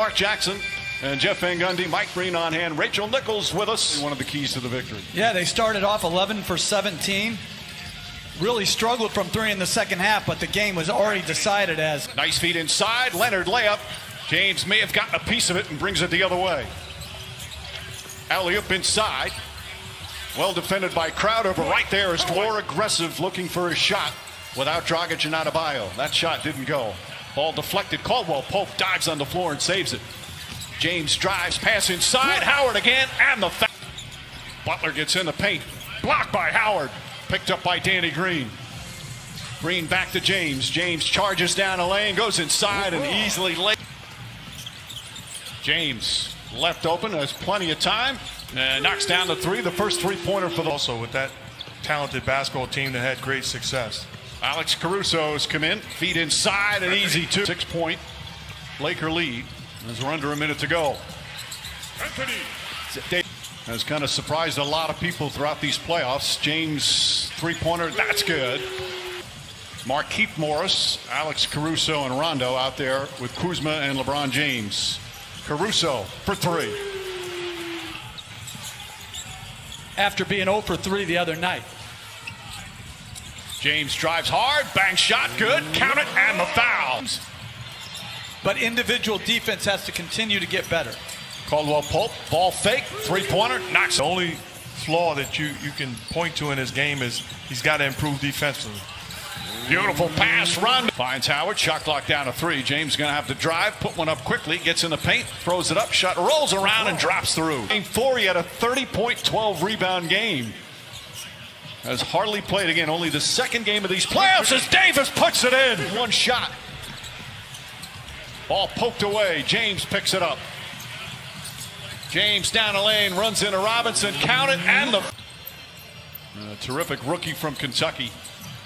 Mark Jackson and Jeff Van Gundy, Mike Breen on hand, Rachel Nichols with us. One of the keys to the victory. Yeah, they started off 11 for 17. Really struggled from three in the second half, but the game was already decided as. Nice feed inside. Leonard layup. James may have gotten a piece of it and brings it the other way. Alley up inside. Well defended by Crowder, but right there is more aggressive looking for a shot without Dragic and Adebayo. That shot didn't go. Ball deflected. Caldwell Pope dives on the floor and saves it. James drives, pass inside. Howard again, and the. Butler gets in the paint. Blocked by Howard. Picked up by Danny Green. Green back to James. James charges down a lane, goes inside, and easily late. James left open, has plenty of time, and knocks down the three. The first three-pointer for the. Also, with that talented basketball team that had great success. Alex Caruso has come in, feet inside, and easy two. Six-point Laker lead as we're under a minute to go. Anthony has kind of surprised a lot of people throughout these playoffs. James three-pointer, that's good. Markieff Morris, Alex Caruso, and Rondo out there with Kuzma and LeBron James. Caruso for three. After being 0 for 3 the other night. James drives hard, bang shot, good, count it, and the fouls. But individual defense has to continue to get better. Caldwell Pope, ball fake, three pointer, knocks. The only flaw that you, you can point to in his game is he's got to improve defensively. Beautiful pass, Rondo. Finds Howard, shot clock down to three. James is going to have to drive, put one up quickly, gets in the paint, throws it up, shot rolls around and drops through. Game four, he had a 30 point, 12 rebound game. Has hardly played again. Only the second game of these playoffs as Davis puts it in. One shot. Ball poked away. James picks it up. James down the lane, runs into Robinson, count it, and the a terrific rookie from Kentucky.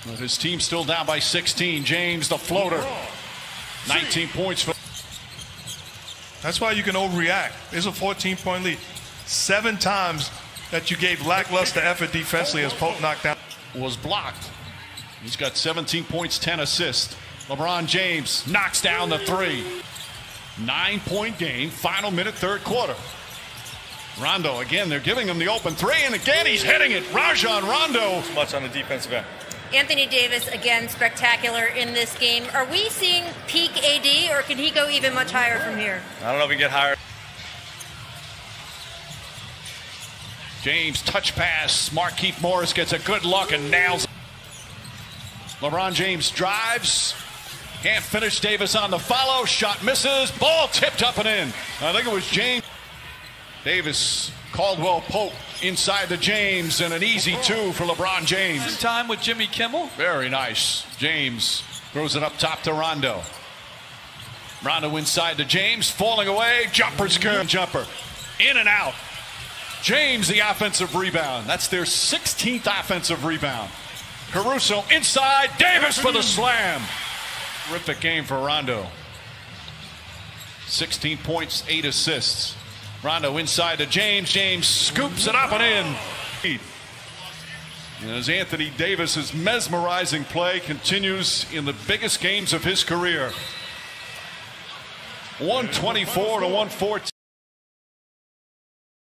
But his team still down by 16. James, the floater, 19 points. For That's why you can overreact. It's a 14 point lead. Seven times that you gave lackluster effort defensively as Pope knocked down. Was blocked. He's got 17 points, 10 assists. LeBron James knocks down the three. Nine point game, final minute, third quarter. Rondo again, they're giving him the open three, and again he's hitting it. Rajon Rondo. Much on the defensive end. Anthony Davis, again, spectacular in this game. Are we seeing peak AD, or can he go even much higher from here? I don't know if we can get higher. James touch pass. Markieff Morris gets a good look and nails. LeBron James drives. Can't finish Davis on the follow. Shot misses. Ball tipped up and in. I think it was James. Davis, Caldwell Pope inside the James and an easy two for LeBron James. Time with Jimmy Kimmel. Very nice. James throws it up top to Rondo. Rondo inside to James, falling away. Jumper's good. Jumper. In and out. James, the offensive rebound. That's their 16th offensive rebound. Caruso inside. Davis for the slam. Terrific game for Rondo. 16 points, 8 assists. Rondo inside to James. James scoops it up and in. And as Anthony Davis's mesmerizing play continues in the biggest games of his career. 124 to 114.